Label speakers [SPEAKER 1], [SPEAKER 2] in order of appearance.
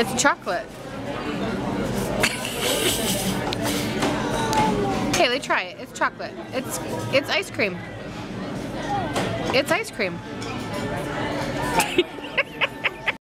[SPEAKER 1] It's chocolate. Kaylee, try it. It's chocolate. It's it's ice cream. It's ice cream.